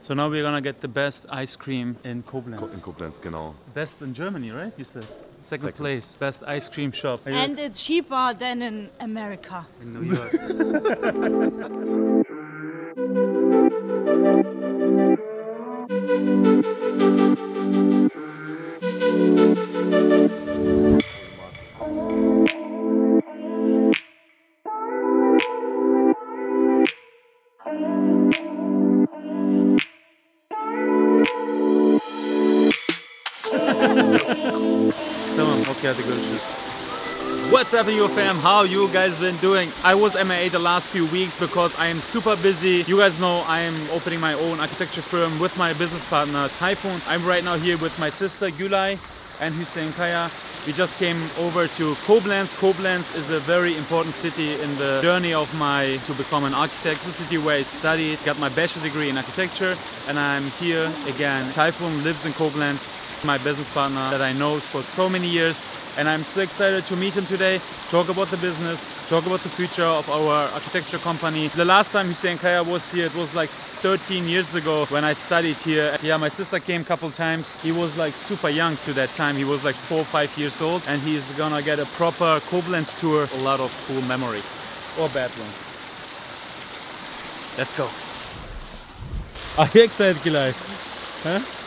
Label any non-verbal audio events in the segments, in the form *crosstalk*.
So now we're gonna get the best ice cream in Koblenz. In Koblenz, genau. Best in Germany, right? You said. Second, Second. place, best ice cream shop. And it's cheaper than in America. in New York. *laughs* What's up you fam? How you guys been doing? I was MIA the last few weeks because I am super busy. You guys know I am opening my own architecture firm with my business partner Tayfun. I'm right now here with my sister Gülay and Hussein Kaya. We just came over to Koblenz. Koblenz is a very important city in the journey of my to become an architect. It's a city where I studied, got my bachelor degree in architecture, and I'm here again. Tayfun lives in Koblenz my business partner that I know for so many years and I'm so excited to meet him today, talk about the business, talk about the future of our architecture company. The last time Hussein Kaya was here, it was like 13 years ago when I studied here. Yeah, my sister came a couple times. He was like super young to that time. He was like four five years old and he's gonna get a proper Koblenz tour. A lot of cool memories or bad ones. Let's go. Are you excited, Gülay? Huh?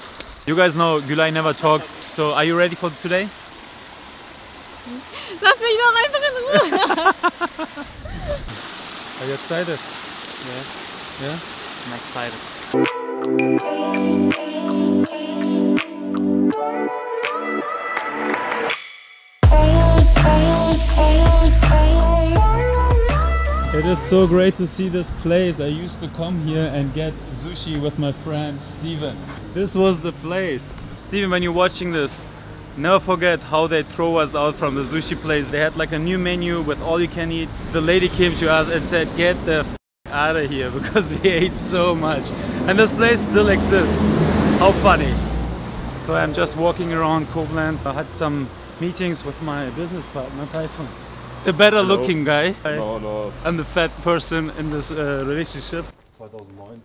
You guys know Gülay never talks, so are you ready for today? Lass mich doch einfach in Ruhe. Are you excited? Yeah, Yeah? I'm excited. It is so great to see this place. I used to come here and get sushi with my friend Steven. This was the place. Steven, when you're watching this, never forget how they throw us out from the sushi place. They had like a new menu with all you can eat. The lady came to us and said, get the out of here *laughs* because we ate so much. And this place still exists. How funny. So I'm just walking around Koblenz. I had some meetings with my business partner, Tayfun. The better looking guy. No, no. I'm the fat person in this uh, relationship. 2019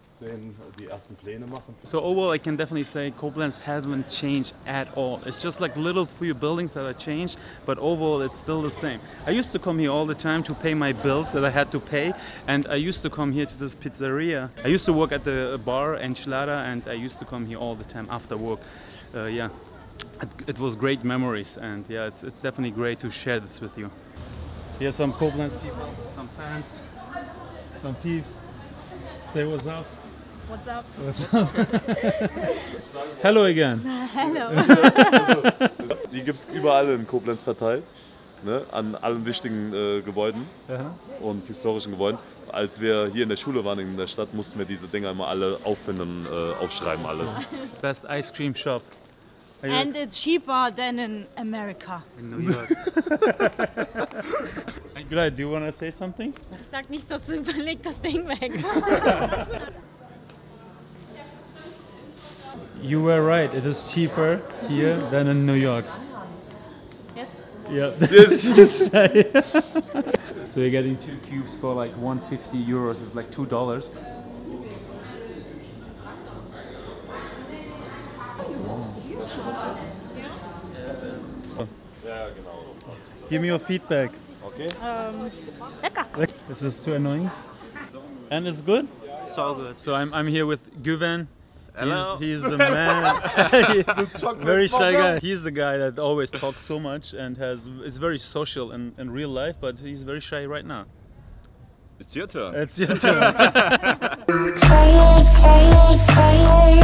die ersten Pläne machen. So overall, I can definitely say Koblenz hasn't changed at all. It's just like little few buildings that are changed, but overall it's still the same. I used to come here all the time to pay my bills that I had to pay, and I used to come here to this pizzeria. I used to work at the bar Enchilada, and I used to come here all the time after work. Uh, yeah, it, it was great memories, and yeah, it's, it's definitely great to share this with you. Here's some Koblenz people, some fans, some peeps. Say what's up. What's up? What's up? *laughs* Hello again. Hello. *laughs* Die gibt es überall in Koblenz verteilt. Ne, an allen wichtigen äh, Gebäuden Aha. und historischen Gebäuden. Als wir hier in der Schule waren in der Stadt, mussten wir diese Dinger immer alle auffinden, äh, aufschreiben alles. Best ice cream shop. and it's cheaper than in America. In New York. *laughs* Gülay, do you want to say something? Ich sag nichts dazu, überleg das Ding weg. you were right, it is cheaper here than in New York. Yes? Yeah. Yes. *laughs* *laughs* so you're getting two cubes for like 150 euros, it's like $2. Give me your feedback. Okay. Um, lecker. This is too annoying. And it's good. So good. So I'm, I'm here with Guven. Hello. He's, he's the *laughs* man. *laughs* very shy guy. He's the guy that always talks so much and has is very social in, in real life, but he's very shy right now. It's your turn. It's your turn.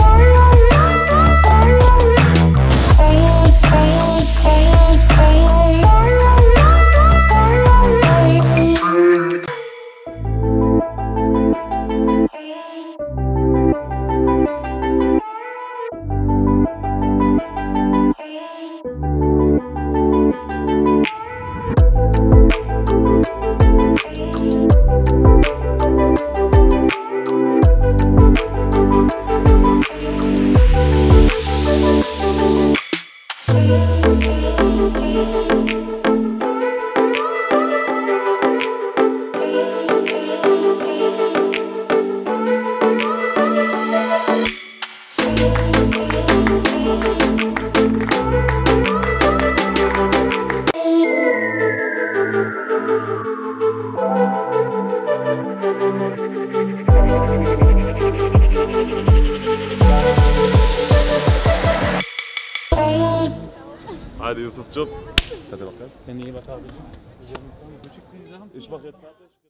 *laughs* Hadi Yusuf'cum. Hadi bakalım. Ben iyi bakalım. Ich mache jetzt fertig.